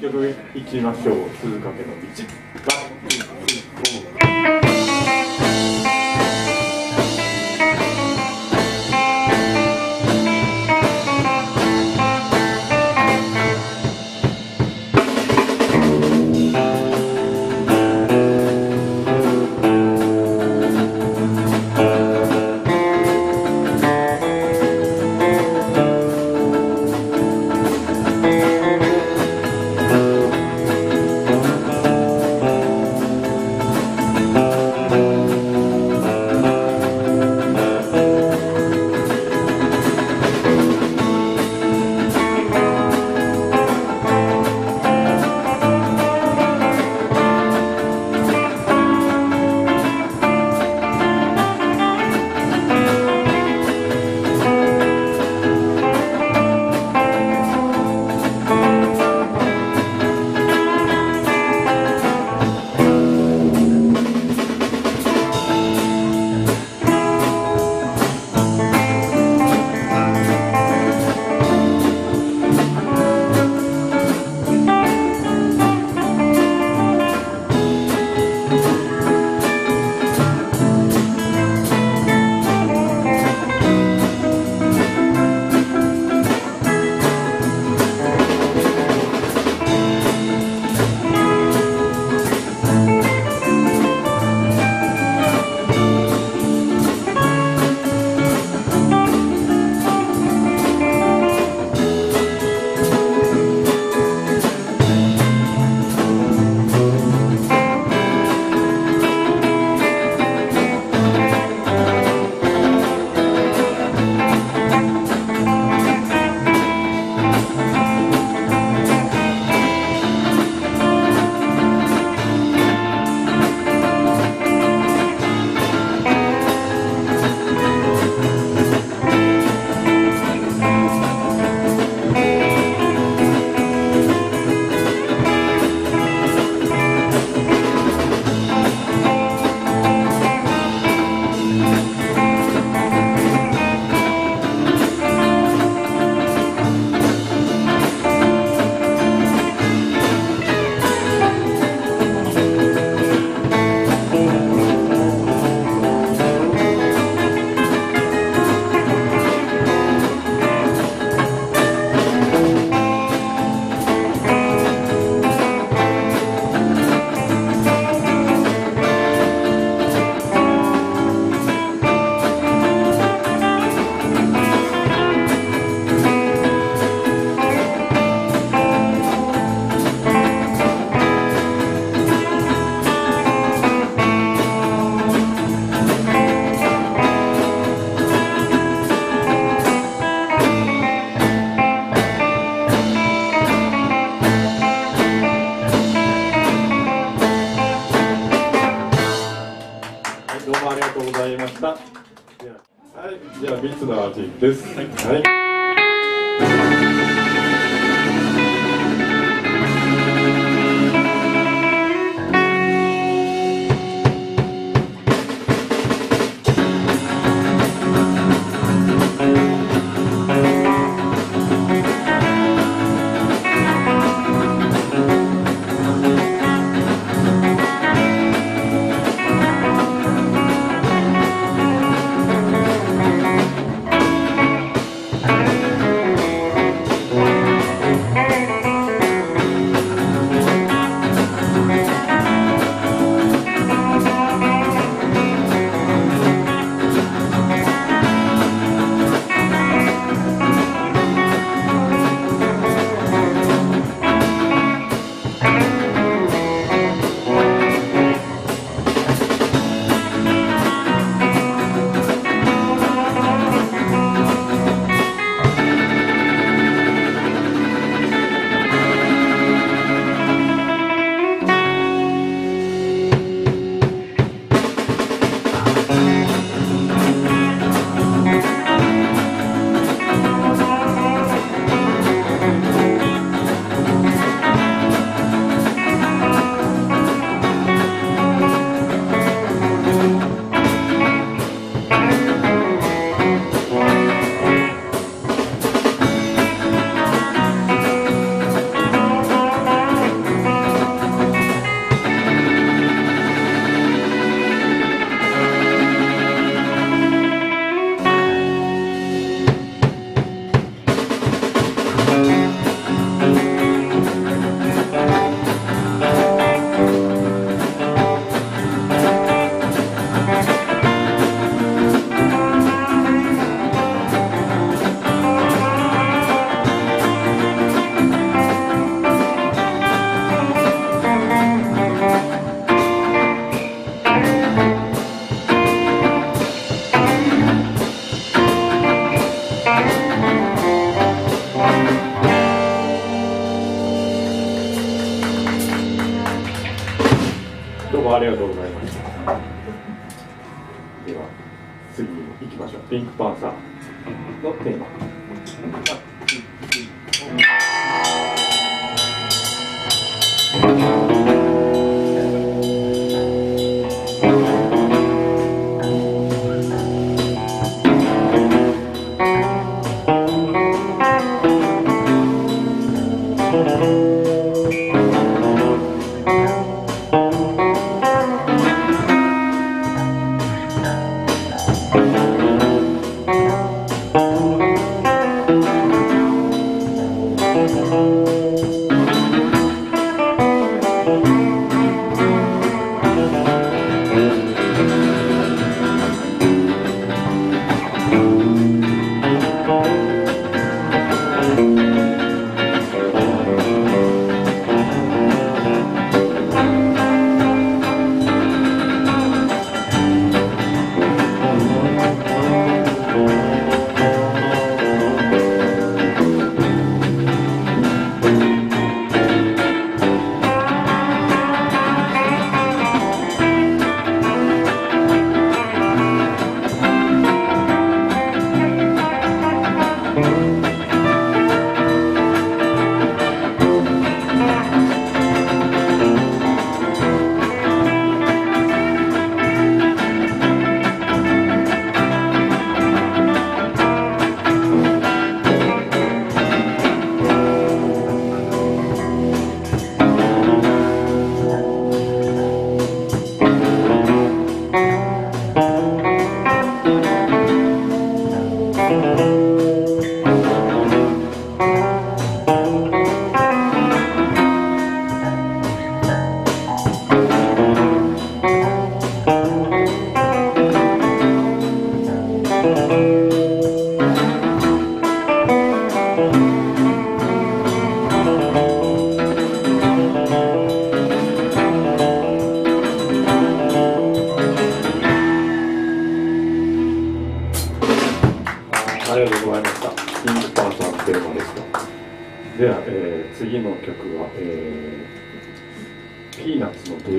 曲いきましょう「鈴かけの道が」りがとうございました。では次に行きましょう。ピンクパンサーのテーマ。あ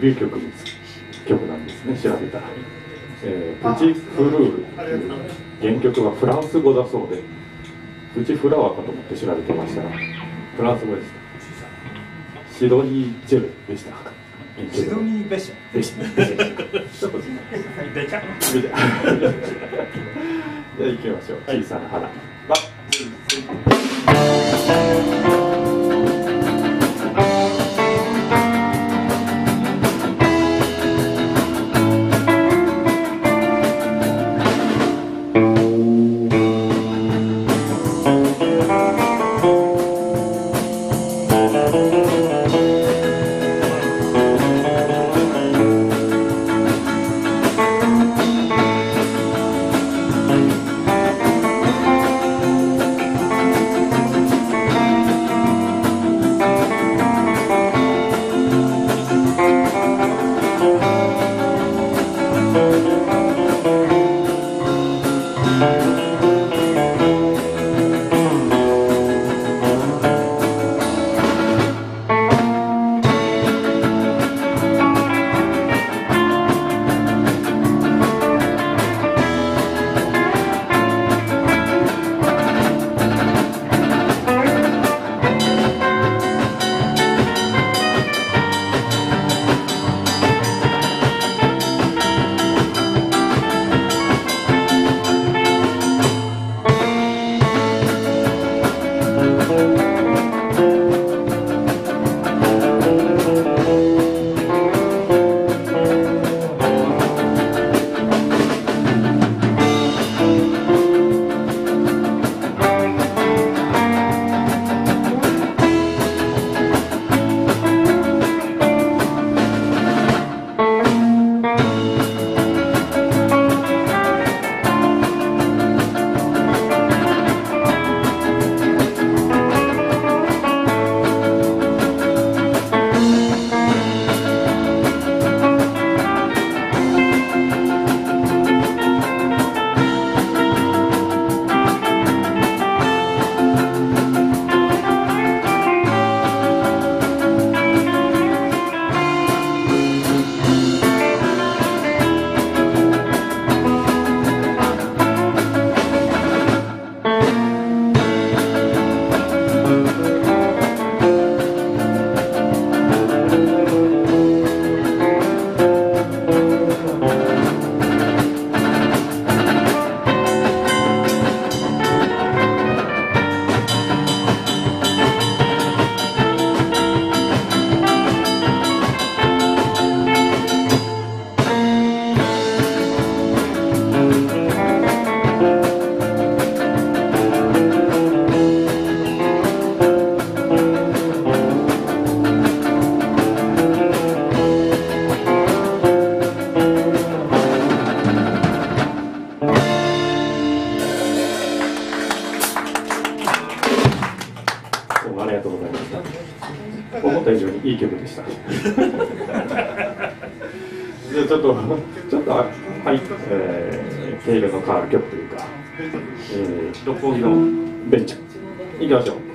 デビュー曲に曲なんですね、調べたら。えープチフルール原曲はフランス語だそうで、プチフラワーかと思って調べてましたら、フランス語でした。シドニージェルでした。シドニーベシャ。でした。ちょっとベチャ。見てじゃあ行きましょう。小さな花。わ「ど曲でした。じゃあちょっとちょっとはい、えー、毛色の変わる曲というか、えー、六本木の？ベンチャー。いきましょう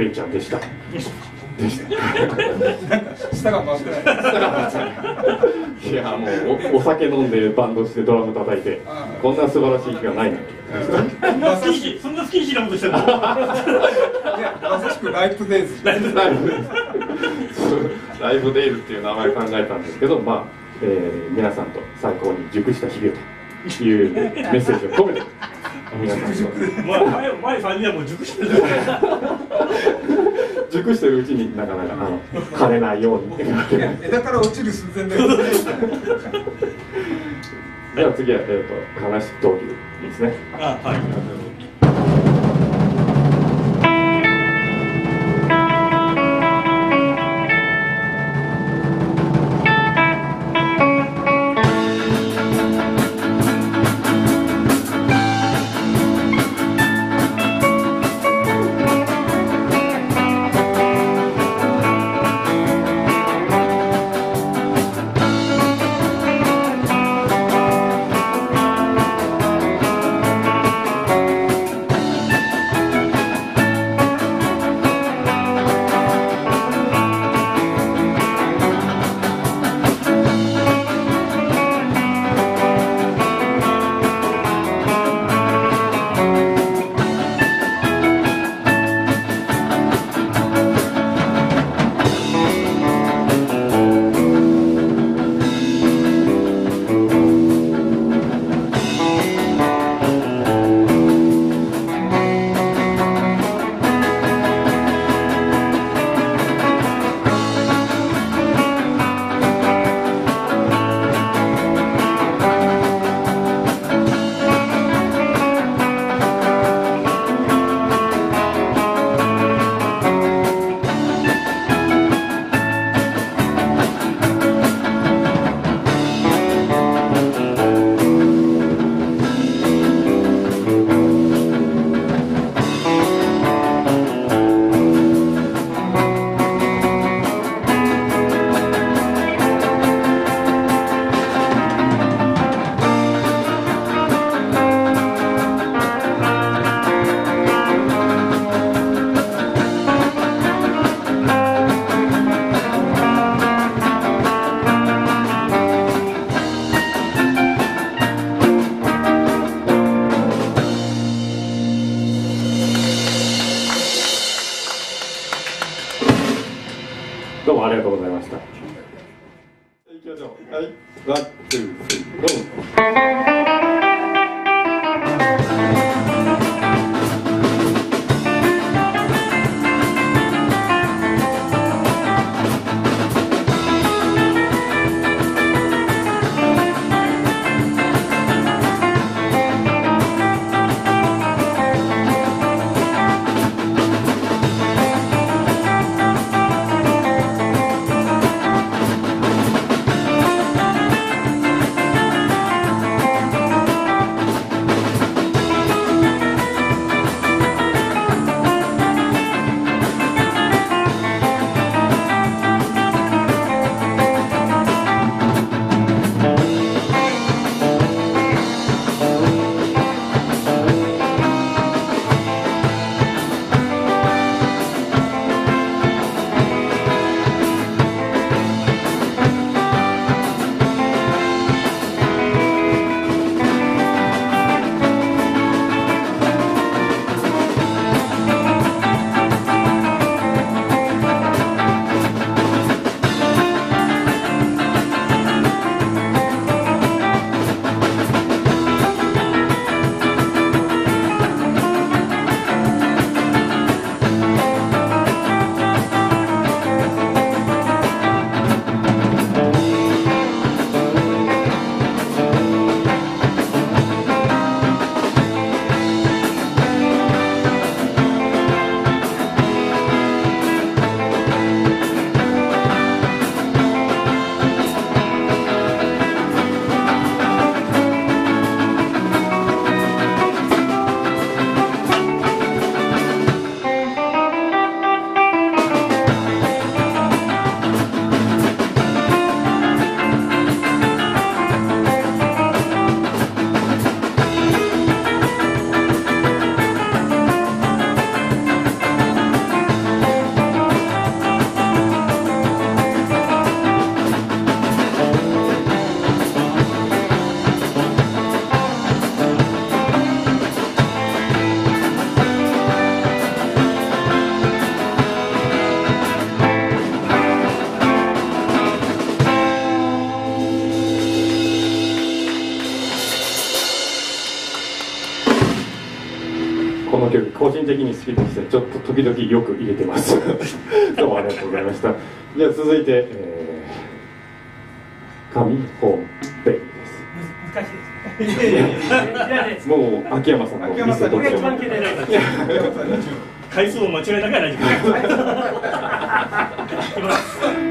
ベンちゃんでした。でした。舌が回ってない。い。や、もうおお酒飲んでバンドしてドラム叩いて。あ、こんな素晴らしい日がないんな不謹慎そんな不謹慎なことしてるのいやまさしくライプデイズ。ライブライブライブデイズっていう名前を考えたんですけど、まあ、えー皆さんと最高に熟した日々をというメッセージを込めて、皆さんと前前前3人はもう熟してるじゃない熟してるうちになかなかあの枯れないように。枝から落ちる寸前だよ では次は、えー、と話闘牛ですね。あはい「個人的に好きでしてちょっと時々よく入れてます。どうもありがとうございました。じゃあ続いて、えー、紙ホームペイです。難しいですね。いやいやいや。いやいやもう秋山さんの秋山さんどっちも。これが一番携帯ないから回数を間違えたから大丈夫